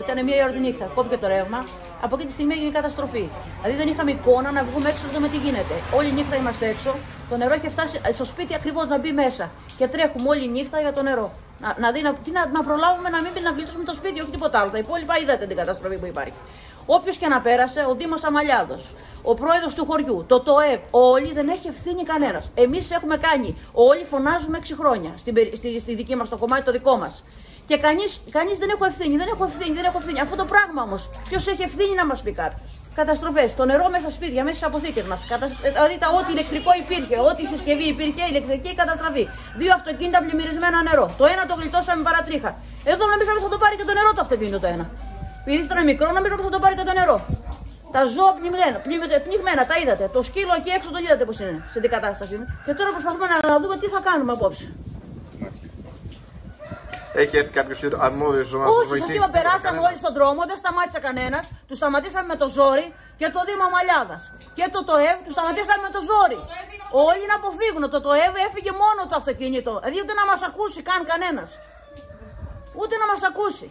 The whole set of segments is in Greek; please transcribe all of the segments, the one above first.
ήταν μία ώρα τη νύχτα, κόπηκε το ρεύμα. Από εκεί τη στιγμή έγινε η καταστροφή. Δηλαδή δεν είχαμε εικόνα να βγούμε έξω να δούμε τι γίνεται. Όλη νύχτα είμαστε έξω. Το νερό είχε φτάσει στο σπίτι ακριβώς να μπει μέσα. Και τρέχουμε όλη νύχτα για το νερό. Να, να, δει, να, τι, να, να προλάβουμε να μην να γλιτώσουμε το σπίτι, όχι τίποτα άλλο. Τα υπόλοιπα είδατε την καταστροφή που υπάρχει. Όποιος και να πέρασε, ο Δήμος Αμαλιάδος, ο πρόεδρος του χωριού, το ΤΟΕΒ, όλοι δεν έχει ευθύνη κανένας. Εμείς έχουμε κάνει, όλοι φωνάζουμε 6 χρόνια στη, στη, στη δική μας, το κομμάτι το δικό μας. Και κανείς κανείς δεν έχω ευθύνη, δεν έχω ευθύνη, δεν έχω ευθύνη. Αυτό το πράγμα όμως, ποιος έχει ευθύνη να μας πει κάποιος. Καταστροφές, το νερό μέσα στα σπίτια, μέσα στις αποθήκες μας. Κατα... Δηλαδή, τα, ό,τι ηλεκτρικό υπήρχε, ό,τι συσκευή υπήρχε, ηλεκτρική καταστραφή. Δύο αυτοκίνητα πλημμυρισμένα νερό. Το ένα το γλιτώσαμε παρατρίχα. Εδώ νομίζαμε θα το πάρει και το νερό το αυτοκίνητο το ένα. Επειδή ήταν μικρό, νομίζω ότι θα το πάρει και το νερό. Τα ζώα πνιγμένα, πνιγμένα, τα είδατε. Το σκύλο εκεί έξω το είδατε πώς είναι, σε τι κατάσταση είναι. Και τώρα προσπαθούμε να δούμε τι θα κάνουμε απόψε. Έχει έρθει κάποιος αρμόδιος να σα βοηθήσει. Όχι, σα είπα, περάσαν όλοι στον δρόμο, δεν σταμάτησε κανένας. Τους σταματήσαμε με το ζόρι και το Δήμο Μαλιάδας. Και το ΤΟΕΒ τους σταματήσαμε με το ζόρι. Όλοι να αποφύγουν. Το ΤΟΕΒ έφυγε μόνο το αυτοκίνητο. Δηλαδή ούτε να μας ακούσει καν κανένας. Ούτε να μας ακούσει.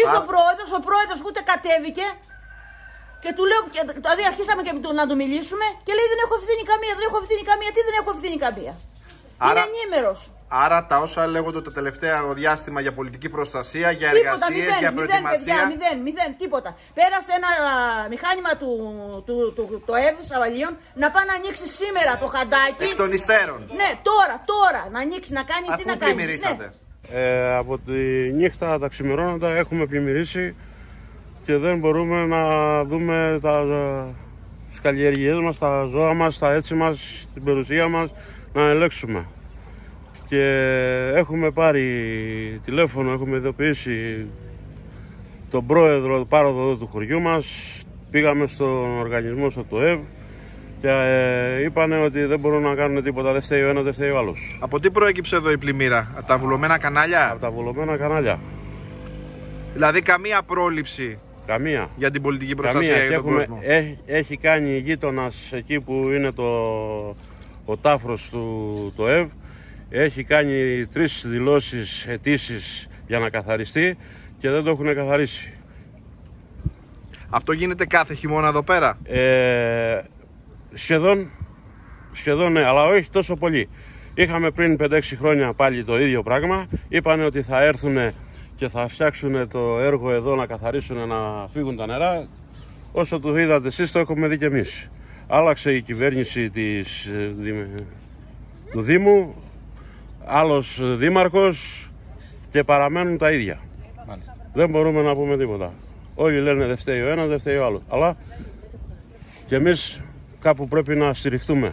Ήρθε ο πρόεδρος, ο πρόεδρος ούτε κατέβηκε και του λέω, δηλαδή αρχίσαμε και να του μιλήσουμε και λέει δεν έχω ευθύνη καμία, δεν έχω ευθύνη καμία. Τι δεν έχω ευθύνη καμία; Άρα, Είναι ενήμερος. Άρα τα όσα λέγονται το τελευταίο διάστημα για πολιτική προστασία, για εργασίες, για προετοιμασία. Μηδέν, μηδέν, μηδέν, τίποτα. Πέρασε ένα μηχάνημα του, του, του, του, το ΕΒ Σαβαλίων να πάει να ανοίξει σήμερα το χαντάκι. Εκ των υστέρων. Ναι, τώρα, τώρα να ανοίξει, να κάνει Αφού τι να κάνει. Ναι. Ε, από τη νύχτα τα ξημερώνοντα έχουμε πλημμυρίσει και δεν μπορούμε να δούμε τα, τις καλλιεργίες μας, τα ζώα μας, τα έτσι μας, την περιουσία μας να ελέγξουμε. Και έχουμε πάρει τηλέφωνο, έχουμε ειδοποιήσει τον πρόεδρο, τον πάροδο του χωριού μας, πήγαμε στον οργανισμό στο ΤΟΕΒ και ε, είπανε ότι δεν μπορούν να κάνουν τίποτα, δεν φταίει ο ένας, δεν φταίει ο άλλος. Από τι προέκυψε εδώ η πλημμύρα, από τα βουλωμένα κανάλια; Από τα βουλωμένα κανάλια. Δηλαδή καμία πρόληψη Καμία. για την πολιτική προστασία Καμία. για τον έχουμε, κόσμο; έχει, έχει κάνει γείτονας εκεί που είναι το, ο τάφρος του το ΕΒ. Έχει κάνει τρεις δηλώσεις αιτήσεις για να καθαριστεί και δεν το έχουν καθαρίσει. Αυτό γίνεται κάθε χειμώνα εδώ πέρα; Ε, σχεδόν, σχεδόν ναι, αλλά όχι τόσο πολύ. Είχαμε πριν 5-6 χρόνια πάλι το ίδιο πράγμα. Είπανε ότι θα έρθουν και θα φτιάξουν το έργο εδώ να καθαρίσουν να φύγουν τα νερά. Όσο το είδατε εσείς το έχουμε δει και εμείς. Άλλαξε η κυβέρνηση της, ε, του Δήμου, άλλος δήμαρχος και παραμένουν τα ίδια. Μάλιστα. Δεν μπορούμε να πούμε τίποτα. Όλοι λένε δεν φταίει ο ένας, δεν φταίει ο άλλος. Αλλά και εμείς κάπου πρέπει να στηριχτούμε.